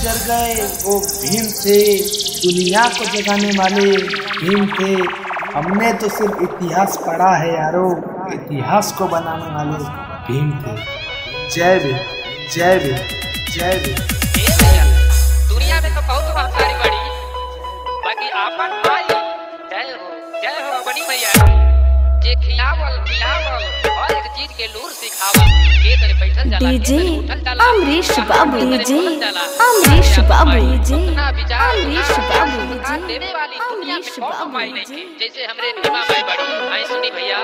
गुजर गए, वो भीम थे दुनिया को जगाने वाले भीम थे। हमने तो सिर्फ़ इतिहास पढ़ा है यारो, इतिहास को बनाने वाले भीम थे। जय भीम जय भीम जय भीम। दुनिया में तो बहुत बड़ी। बाकी आपन भाई जय हो जय हो, बड़ी भैया। जे खिलावल एक चीज़ के लूर सिखावल के बैठल जाला डीजे अमरीश बाबू डीजे अमरीश बाबू डीजे अमरीश बाबू डीजे देने वाली दुनिया में अमरीश बाबू माई नहीं? डीजे। जैसे हमरे भीमा भाई बड़ी आई सुनी भैया।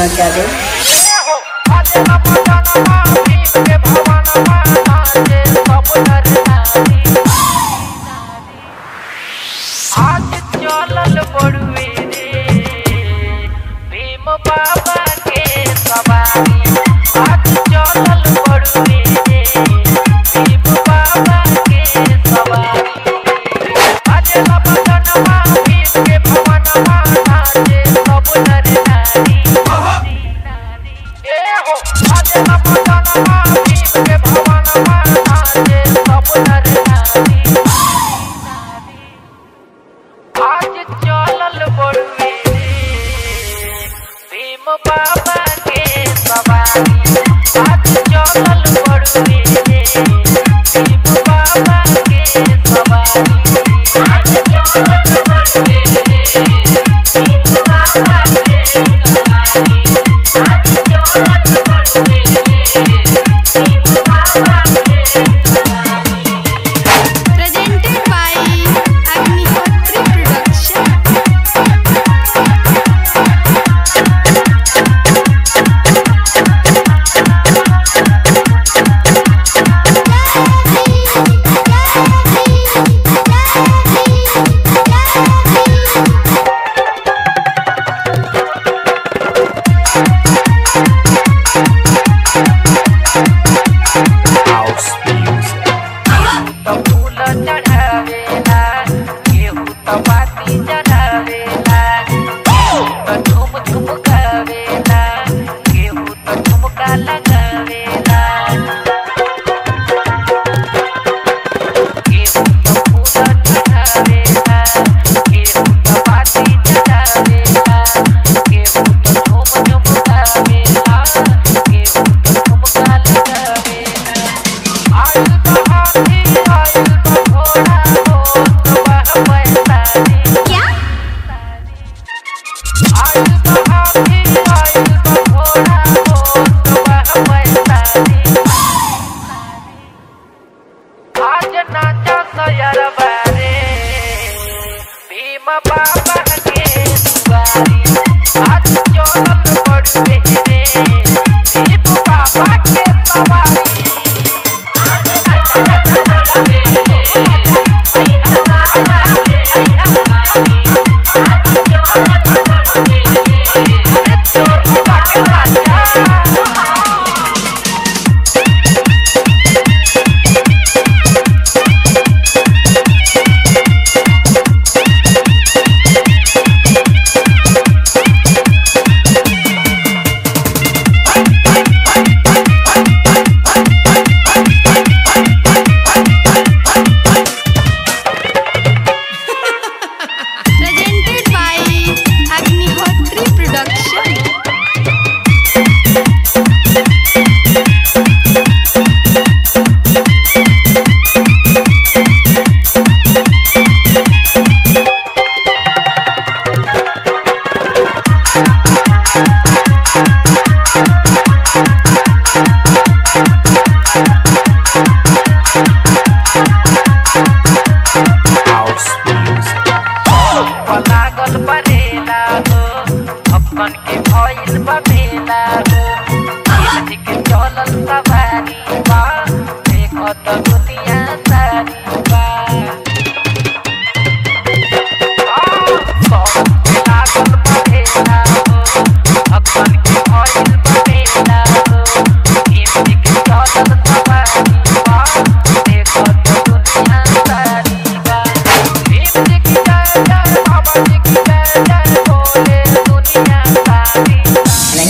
नहीं सुना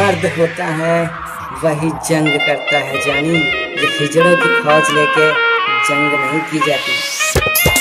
मर्द होता है, वही जंग करता है, जानी ये हिजड़ों की फौज लेके जंग नहीं की जाती।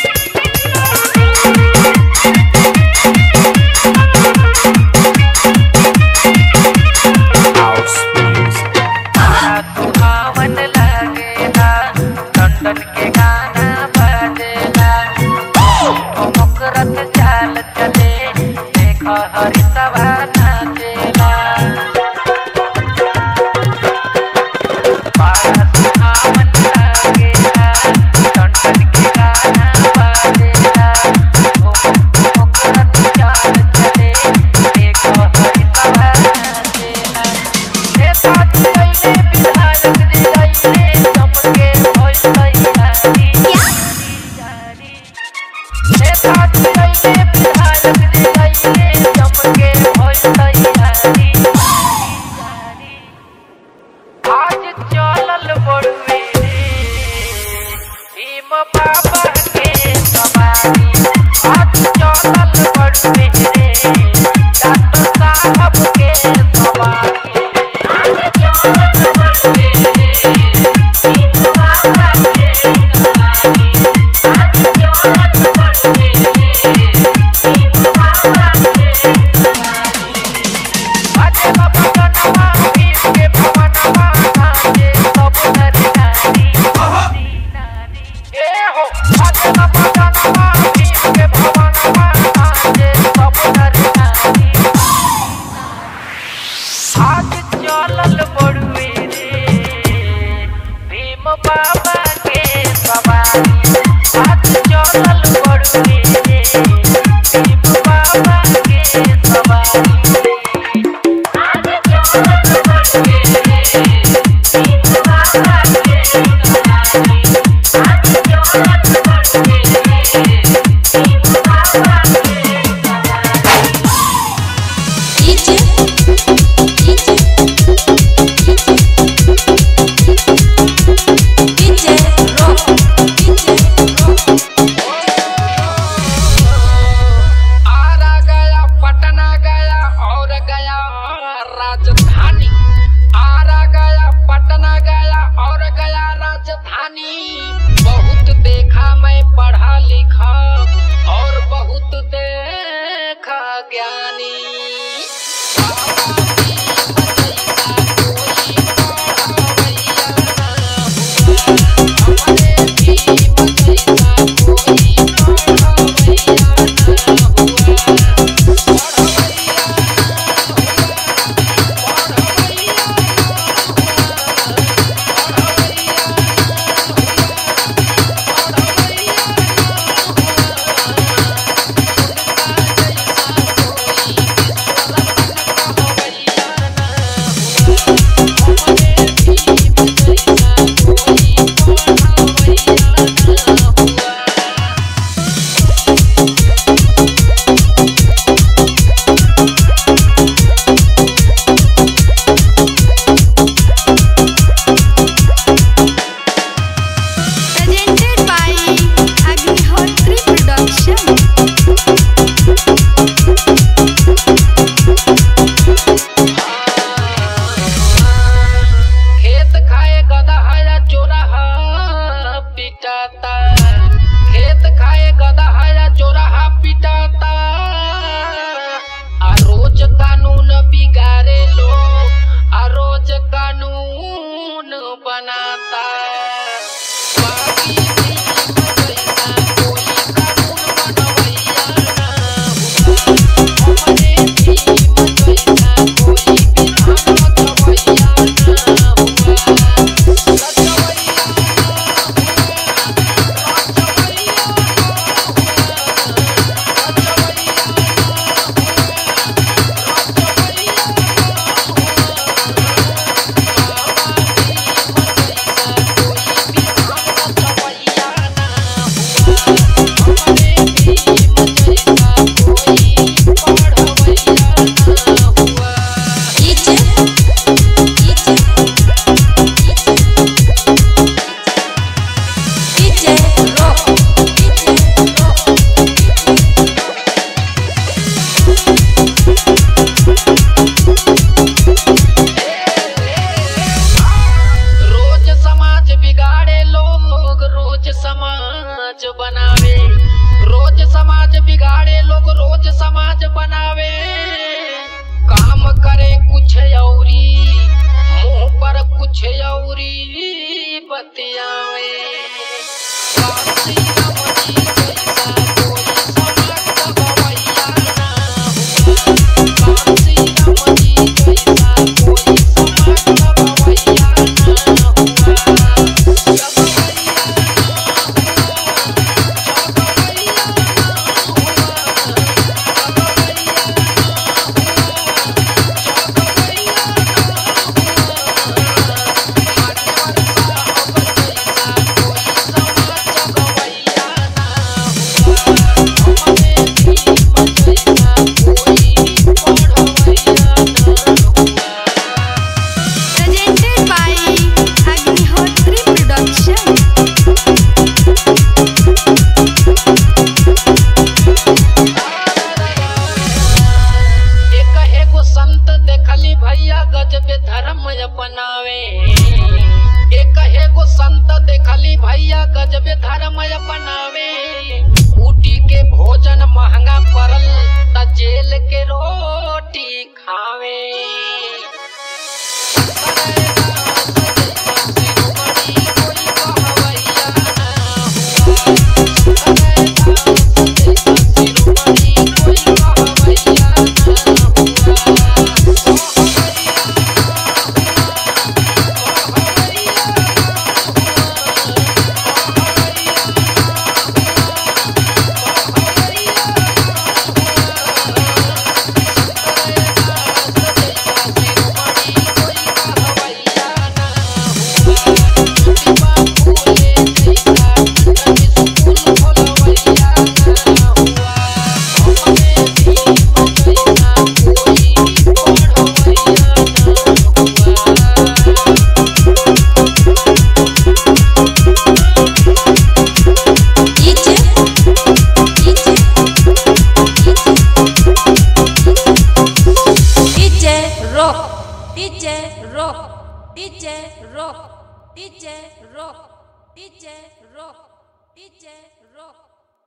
DJ Rock, DJ Rock,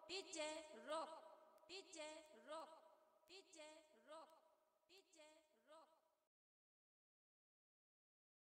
DJ Rock.